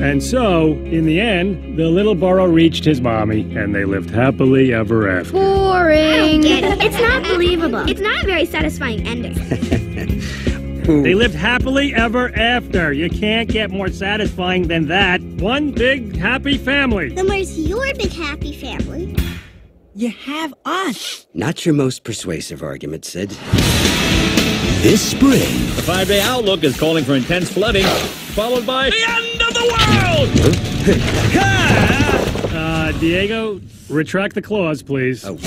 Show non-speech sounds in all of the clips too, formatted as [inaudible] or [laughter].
And so, in the end, the little burrow reached his mommy, and they lived happily ever after. Boring. Get it? It's not believable. It's not a very satisfying ending. [laughs] They lived happily ever after. You can't get more satisfying than that. One big happy family. Then where's your big happy family? You have us. Not your most persuasive argument, Sid. This spring, The five day outlook is calling for intense flooding, followed by the end of the world! Uh, Diego, retract the claws, please. Oh,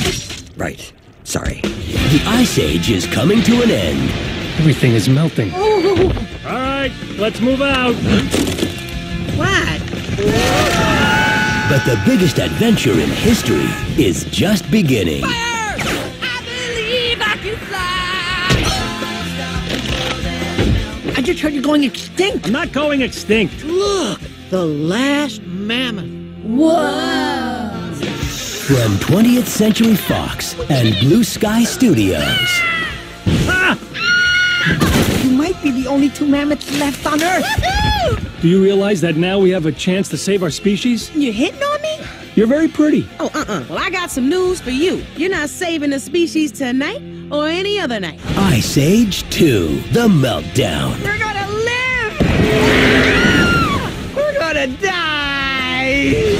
right. Sorry. the Ice Age is coming to an end. Everything is melting. All right, let's move out. What? But the biggest adventure in history is just beginning. I just heard you're going extinct. I'm not going extinct. Look, the last mammoth. Whoa. From 20th Century Fox and Blue Sky Studios. You might be the only two mammoths left on Earth. Do you realize that now we have a chance to save our species? You're hitting on me? You're very pretty. Oh, uh-uh. Well, I got some news for you. You're not saving the species tonight or any other night. Ice Age 2 The Meltdown. Die!